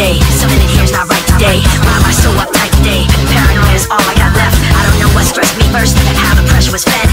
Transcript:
today Something in here's not right today. Why am I so uptight today? Paranoia is all I got left. I don't know what stressed me first. And how the pressure was fed.